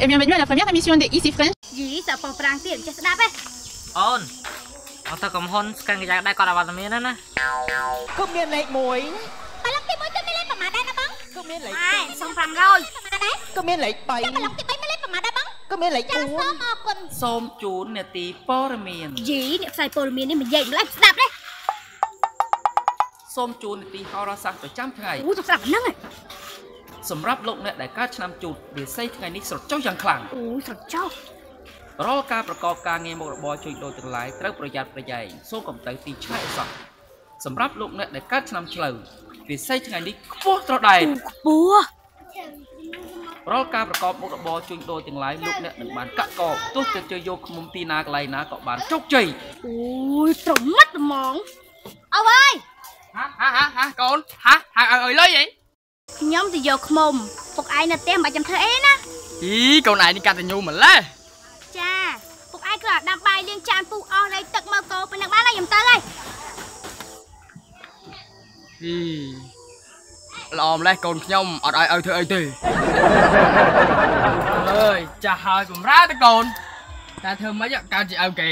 Et bienvenue à la première émission de Easy French. យីសាប៉ុងប្រាំងទៀតចេះស្ដាប់ទេអូនអត់ទៅកំហ៊ុនស្កាន់កាយ៉ាងដែរគាត់អវត្តមានណាណាគឺមានលេខ1ប្លុកទី1ទៅមានលេខប្រមាណដែរណាបងគឺមានលេខម៉ែសុំ500ប្រមាណដែរគឺមានលេខប្លុកទី3មានលេខប្រមាណដែរបង3គឺមានលេខចាសូមអរគុណសូមជូននេតិព័ត៌មានយីអ្នកផ្សាយព័ត៌មាននេះនិយាយម្លេះស្ដាប់ទេសូមជូននេតិហោរាសាស្ត្រប្រចាំថ្ងៃអូទៅស្ដាប់ហ្នឹងឯង សម្រាប់លោកអ្នកដែលកើតឆ្នាំជូតរាសីថ្ងៃនេះស្រចុះយ៉ាងខ្លាំងអូស្រចោរាល់ការប្រកបការងារមុខរបរជួយដូចទាំងឡាយត្រូវប្រយ័ត្នប្រយែងសូមកុំទៅទីឆ្ងាយអសោះសម្រាប់លោកអ្នកដែលកើតឆ្នាំឆ្លូវរាសីថ្ងៃនេះខ្ពស់ត្រដែតខ្ពស់រាល់ការប្រកបមុខរបរជួញដូរទាំងឡាយលោកអ្នកនឹងបានកាក់កបទោះទៅជើយកឃុំទីណាកន្លែងណាក៏បានជោគជ័យអូយត្រមាត់ត្មងអើអើយហាហាហាហាកូនហាហៅឲ្យឲ្យលុយអី ខ្ញុំទៅយកខ្មុំពុកឯងនៅផ្ទះមិនបាច់ចាំធ្វើអីណាអីកូនឯងនេះកាត់តែញូម្លេះចាពុកឯងគ្រាន់តែដាំបាយលាងចានពុះអស់នៃទឹកមើលកោប៉ុណ្ណឹងបានហើយខ្ញុំទៅហើយអីល្អម្លេះកូនខ្ញុំអត់ឲ្យឲ្យធ្វើអីទេអើយចាស់ហើយបំរើទៅកូនតែធ្វើម៉េចកើតជាឪគេ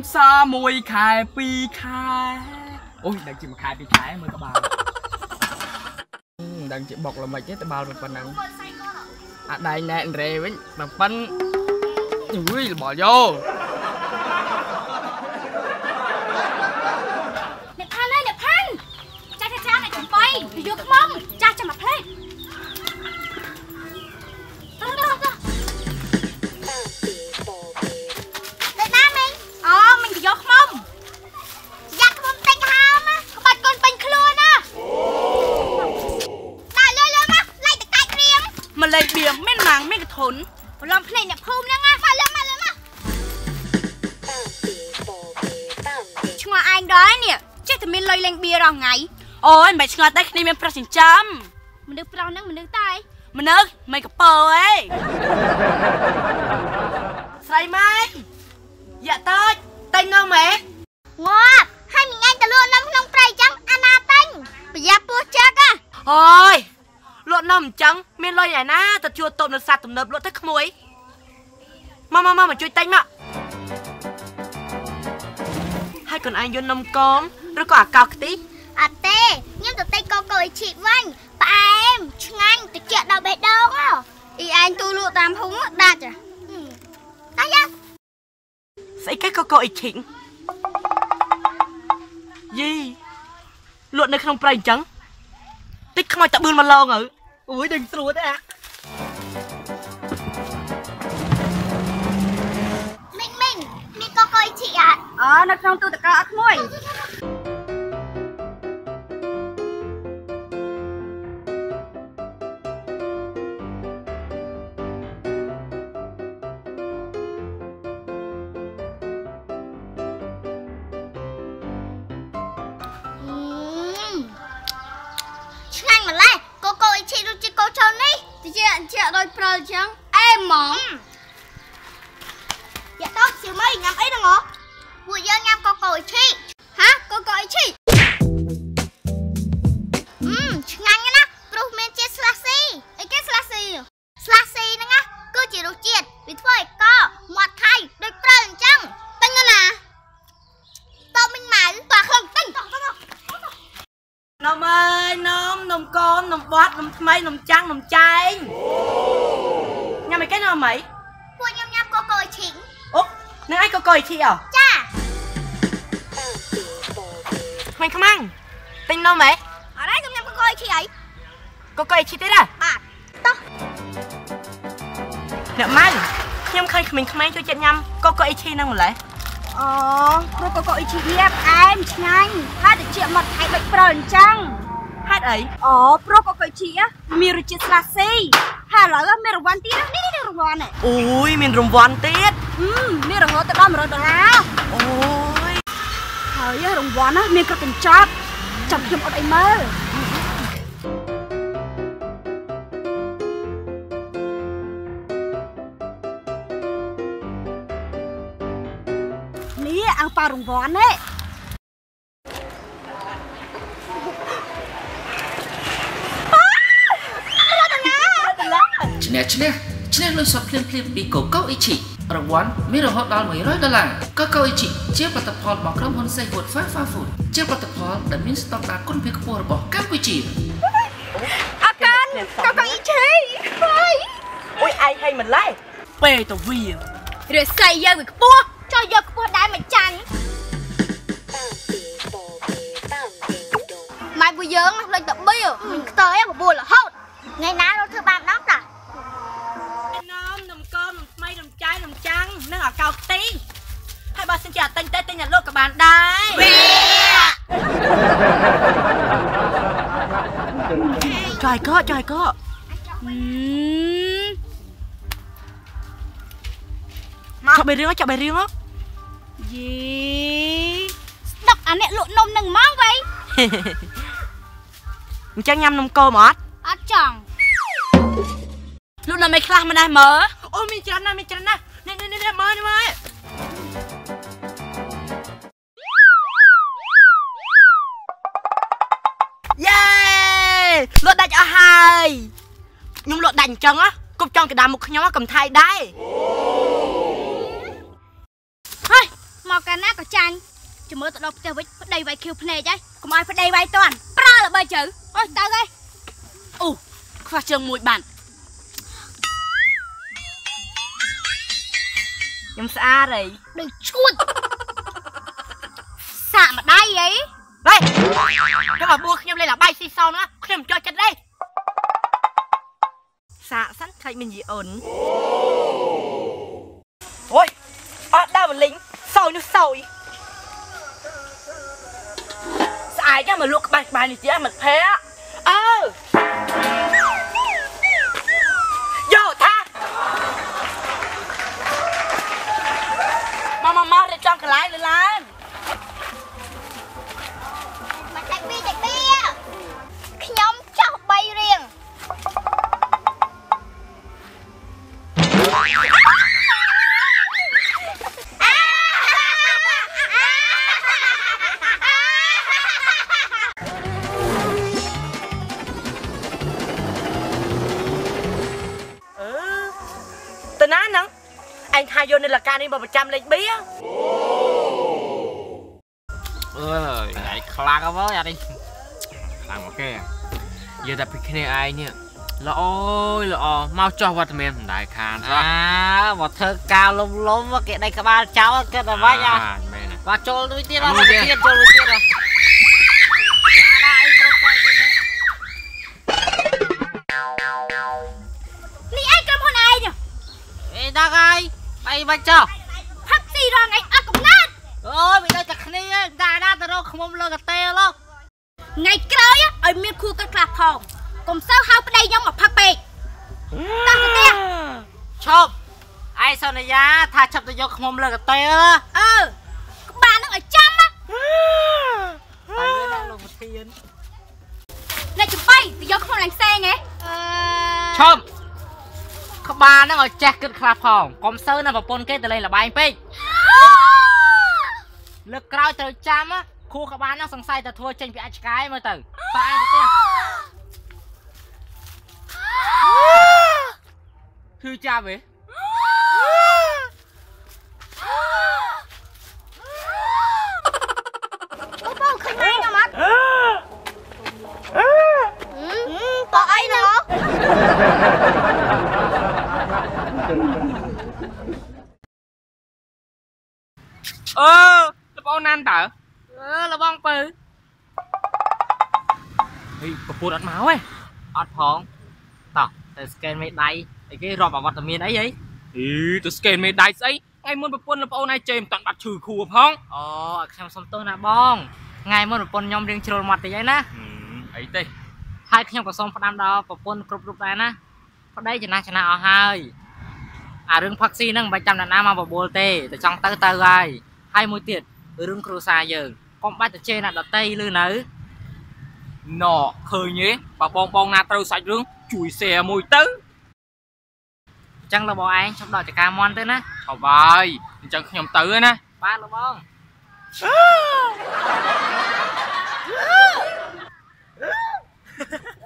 សំសាមួយខែពីរខែអូយដឹងជាមួយខែពីរខែមើលក្បាលមិនដឹងជាបុកល្មិចទេត្បាល់ប៉ុណ្ណឹងអាដៃណែរ៉េវិញបើប៉ិនអុយរបល់យោ ងល់ឯងដល់នេះចេះតែមានលុយលេងបៀរាល់ថ្ងៃអូយមិនឆ្ងល់តែគ្នាមានប្រុសចិញ្ចឹមមនុស្សប្រុសហ្នឹងមនុស្សតែមនុស្សមិនកពើអេស្រីម៉ែយ៉ាតើតែងនំហ៎ងាប់ហើយមីងឯងទៅលក់នំក្នុងព្រៃចឹងអាណាតែងប្រយ័ត្នពោះចឹកណាអូយលក់នំអញ្ចឹងមានលុយឯណាទៅជួតូបនៅសាត់ទំនើបលក់ទៅក្មួយមកមកមកមកជួយតែងមក ហើយកូនឯងយកនំកងឬក៏អាកោខ្ទិះអត់ទេខ្ញុំទៅតិចកកអ៊ីឈីវិញផ្អែមឆ្ងាញ់តិចដល់បេះដូងហ៎អ៊ីឯងទូលក់តាមភូមិដាច់ហ៎តាយ៉ាស្អីគេកកអ៊ីឈីងយីលក់នៅក្នុងព្រៃអញ្ចឹងតិចខ្មោចតាបឿនមកឡងទៅអូយដឹងស្រួលទេអា នៅក្នុងទូទឹកកកអត់ក្មួយឆ្ងាញ់ម្ល៉េះកូកូអ៊ីឈីដូចជាកូឆោនេះតិចជាដូចព្រិលចឹងអែហ្មងយ៉ាតោសៀវមីញ៉ាំអីហ្នឹងហ៎ ពួកយើងញ៉ាំកូកូអ៊ីឈីហាកូកូអ៊ីឈីអឺឆ្ងាញ់ណាស់ព្រោះមានជាតិស្លាស់ស៊ីអីគេស្លាស់ស៊ីស្លាស់ស៊ីហ្នឹងណាគឺជារសជាតិវាធ្វើឲ្យកមាត់ខៃដូចព្រិលអញ្ចឹងទិញណាតោមិញម៉ៅបាខ្លងទិញតោះតោះនំអើយនំនំកូននំបាត់នំថ្មីនំចាំងនំចែងញ៉ាំអីគេនំអីពួកខ្ញុំញ៉ាំកូកូអ៊ីឈីអូនឹងឯងក៏កុយឈីអ ចាខ្មាំងខ្មាំងទិញនំហ៎អរ៉ៃខ្ញុំញ៉ាំកូកូអ៊ីឈីអីក៏កុយឈីទេដែរបាទអ្នកម៉ៅខ្ញុំឃើញក្មេងៗចូលចិត្តញ៉ាំក៏កុយឈីហ្នឹងម្ល៉េះអូព្រោះកូកូអ៊ីឈីវាផ្អែមឆ្ងាញ់ហើយតិចមកថៃដូចព្រិលអញ្ចឹងហេតុអីអូព្រោះកូកូអ៊ីឈីមានរសជាតិស្លាស៊ីហើយឥឡូវមានរង្វាន់ទៀតនេះនេះរង្វាន់នេះអូយមានរង្វាន់ទៀតហឹមមានរង្វាន់ទៅដល់100ដុល្លារអូយ ហើយរង្វាន់ណាមានគ្រប់កញ្ចប់ចាំខ្ញុំអត់អីមើលនេះអាំងប៉ារង្វាន់នេះ្នះឈ្នះឈ្នះលុយសតភ្លាមភ្លាមពីកូកូអ៊ីជីរង្វាន់មានរហូតដល់100ដុល្លារកូកូអ៊ីជី ជាផលិតផលរបស់ក្រុមហ៊ុន Seafood Fafa Food ជាផលិតផលដែលមានស្តង់ដារគុណភាពខ្ពស់របស់កម្ពុជាអត់កានកកអ៊ីឆេហើយអូយឯងឲ្យមិនឡេះពេលទៅវារស័យយើងវាខ្ពស់ចុះយកខ្ពស់ដែរមិនចាញ់ម៉ែពួកយើងលេចតបៀមិនខ្ទើយបបួលរហូតថ្ងៃណារត់ធ្វើបាបដល់តានំនំកូននំថ្មីនំចាយនំចាំងនិងអាកោខ្ទិះ ហើយបើសិនជាអត់ទិញទៅទិញអ្នកលក់ក៏បានដែរចុយកោចុយកោចាប់បីរឿងចាប់បីរឿងយីស្ដុកអាអ្នកលក់នំនឹងមកវៃអញ្ចឹងញ៉ាំនំកូនមកអត់អត់ចង់លក់នំមិនខ្លះមិនដែរមើលអូមានច្រើនណាស់មានច្រើនណាស់នេះនេះនេះមើលនេះមើ ខ្ញុំលក់ដាច់អញ្ចឹងហ៎គប់ចង់កណ្ដាលមុខខ្ញុំហ៎កំថៃដែរហើយមកកាលណាក៏ចាញ់ចាំមើលទៅដល់ផ្ទះវិញប្តីវាយខៀវភ្នែកហើយកុំឲ្យប្តីវាយតាន់ប្រើល្បីជើអូយទៅហើយអូខ្វះជើងមួយបានខ្ញុំស្អាតហើយដូចឈួតសាកម្ដាយអីហេចង់ឲ្យបួខ្ញុំលេងល្បាយស៊ីសងណាខ្ញុំចូលចិត្តទេ សាកសិនខ្លាចមានយីអូនអូយអត់ដើរមកលេងសោយនោះសោយស្អាតណាស់មកលក់ក្បាច់ក្បាច់នេះទៀតមិនផែអើយកថាមកមកមករៀបចំកន្លែងលើ អញថាយកនៅលកានេះមកប្រចាំលេខ B ហ៎អើយឯងខ្លាំងអ្ហ៎យ៉ានេះខ្លាំងមកគេយកតែពីគ្នាឯងនេះល្អយល្អមកចោះវត្តមានមិនដែរខានសោះអាមកធ្វើការលំលំគេដៃក្បាលចោលគិតតែវិញអាមែនណាបាទចូលដូចទៀតអអាត់មួយទៀតទៀតចូលដូចទៀតអត់អាអីប្រកបនេះនេះឯងក្រុមហ៊ុនឯងអេដល់ហើយ អីបាច់ចោះផឹកស៊ីរងឯងអត់កំណត់អូយមិនដូចតែគ្នាឯងដាណាទៅរកខ្មុំលើកតេឡោះថ្ងៃក្រោយឲ្យមានគូកាត់ខ្លះផងកុំសូវហៅប្តីខ្ញុំមកផឹកពេកតាំងទៅផ្ទះឈប់ឯងសន្យាថាឈប់ទៅយកខ្មុំលើកតេឡោះអឺក្បាលនឹងឲ្យចាំណាតែវានៅលោកប្រធានអ្នកចំបៃទៅយកខ្លួនឯងផ្សេងហ៎អឺឈប់ក្បាលហ្នឹងឲ្យចេះគិតខ្លះផងកុំសូវនៅប្រពន្ធគេទៅលេងលបែងពេកលើកក្រោយត្រូវចាំណាគ្រូក្បាលហ្នឹងសង្ស័យតែធ្វើចេញពីអាចឆ្កែមើលទៅតើឯងទៅទេគឺចាប់ហ៎ បងបងឃើញឯងអត់តោះអីណា អឺលបងណានតើអឺលបងពៅហេប្រពន្ធអត់មកហ៎អត់ផងតោះទៅស្កេនមេដៃអីគេរាប់អវត្តមានអីហីអីទៅស្កេនមេដៃស្អីថ្ងៃមុនប្រពន្ធលបងឯងចេមិនតាន់បាត់ឈឺខួរផងអូឲ្យខ្ញុំសុំទោសណាបងថ្ងៃមុនប្រពន្ធខ្ញុំរៀងជ្រុលមាត់តិចហើយណាហឹមអីទេហើយខ្ញុំក៏សូមផ្ដាំដល់ប្រពន្ធគ្រប់រូបដែរណាប្តីចំណាស់ចំណាស់អស់ហើយ អារឿងផឹកស៊ីហ្នឹងមិនបាច់ចាំអ្នកណាមកបបួលទេតែចង់ទៅទៅហើយហើយមួយទៀតរឿងគ្រួសារយើងកុំបាច់ទៅជេរអ្នកដតីឬនៅណឃើញទេបើបងបងណាត្រូវសាច់រឿងជួយ share មួយទៅអញ្ចឹងលោកបងឯងជប់ដល់ចការមន់ទៅណាឈប់ហើយអញ្ចឹងខ្ញុំទៅហើយណាបាទលោកបងអ